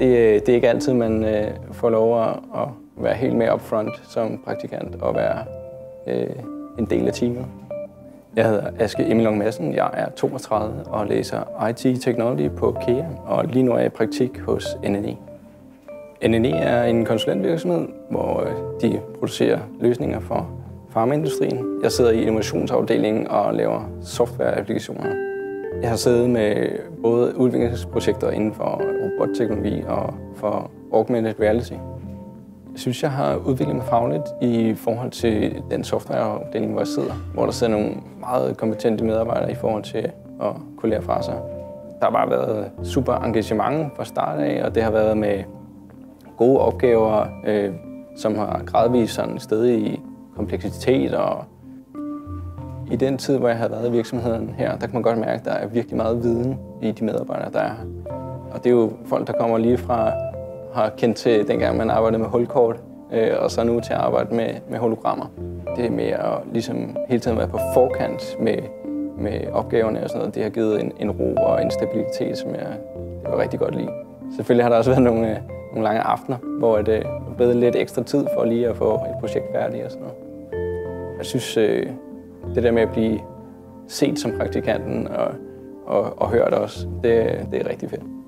Det, øh, det er ikke altid, man øh, får lov at, at være helt med upfront som praktikant og være øh, en del af teamet. Jeg hedder Aske Emilong Madsen, jeg er 32 og læser IT Technology på KEA, og lige nu er jeg i praktik hos NNE. NNE er en konsulentvirksomhed, hvor øh, de producerer løsninger for farmaindustrien. Jeg sidder i innovationsafdelingen og laver softwareapplikationer. Jeg har siddet med både udviklingsprojekter inden for robotteknologi og for augmented reality. Jeg synes, jeg har udviklet mig fagligt i forhold til den softwareafdeling, hvor jeg sidder, hvor der sidder nogle meget kompetente medarbejdere i forhold til at kunne lære fra sig. Der har bare været super engagement fra start af, og det har været med gode opgaver, øh, som har gradvist sådan sted i kompleksitet. Og i den tid, hvor jeg har været i virksomheden her, der kan man godt mærke, at der er virkelig meget viden i de medarbejdere, der er her. Og det er jo folk, der kommer lige fra har kendt til dengang, man arbejdede med hulkort, øh, og så nu til at arbejde med, med hologrammer. Det med at ligesom hele tiden være på forkant med, med opgaverne og sådan noget, det har givet en, en ro og en stabilitet, som jeg, jeg rigtig godt lide. Selvfølgelig har der også været nogle, øh, nogle lange aftener, hvor øh, det er blevet lidt ekstra tid for lige at få et projekt færdigt og sådan noget. Jeg synes, øh, det der med at blive set som praktikanten og, og, og hørt også, det, det er rigtig fedt.